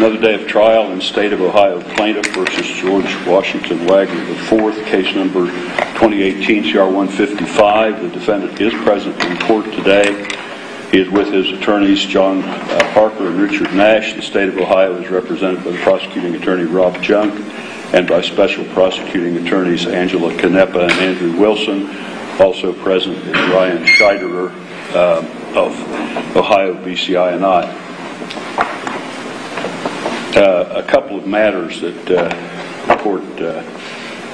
another day of trial in State of Ohio plaintiff versus George Washington Wagner IV, case number 2018 CR 155. The defendant is present in court today. He is with his attorneys, John uh, Parker and Richard Nash. The state of Ohio is represented by the prosecuting attorney, Rob Junk, and by special prosecuting attorneys, Angela Canepa and Andrew Wilson. Also present is Ryan Scheiderer uh, of Ohio BCI and I. Uh, a couple of matters that uh, the court uh,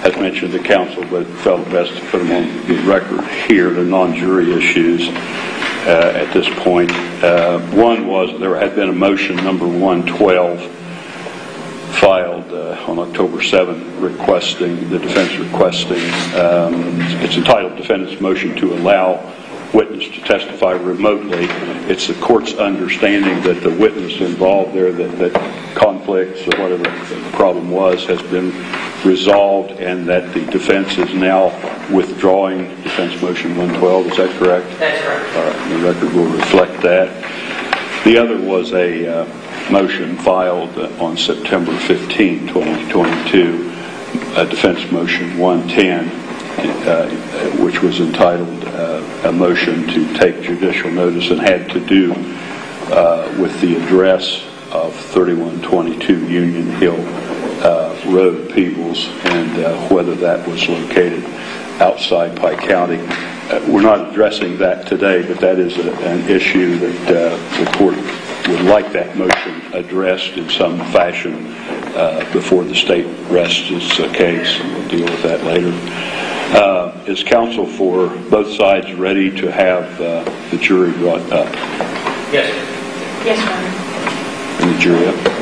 has mentioned to counsel, but felt best to put them on the record here. They're non-jury issues uh, at this point. Uh, one was there had been a motion number 112 filed uh, on October 7 requesting, the defense requesting, um, it's entitled Defendant's Motion to Allow Witness to Testify Remotely. It's the court's understanding that the witness involved there, that, that conflicts or whatever the problem was, has been resolved and that the defense is now withdrawing Defense Motion 112. Is that correct? That's correct. All right, the record will reflect that. The other was a uh, motion filed uh, on September 15, 2022, a defense motion 110, uh, which was entitled uh, a motion to take judicial notice and had to do uh, with the address of 3122 Union Hill uh, Road, Peebles, and uh, whether that was located outside Pike County. Uh, We're not addressing that today, but that is a- an issue that uh, the court would like that motion addressed in some fashion uh, before the state rests its uh, case, and we'll deal with that later. Uh, Is counsel for both sides ready to have uh, the jury brought up? Yes. Yes, Your Honor. And the jury up?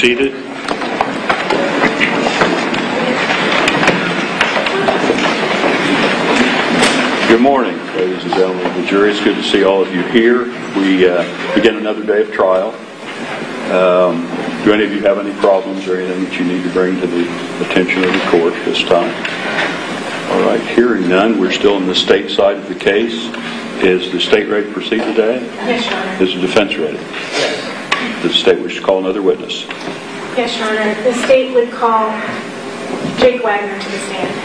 Seated. Good morning, ladies and gentlemen of the jury. It's good to see all of you here. We uh, begin another day of trial. Um, do any of you have any problems or anything that you need to bring to the attention of the court this time? All right, hearing none, we're still in the state side of the case. Is the state ready to proceed today? Yes, Your Honor. Is the defense ready? The state wish to call another witness? Yes, Your Honor. The state would call Jake Wagner to the stand.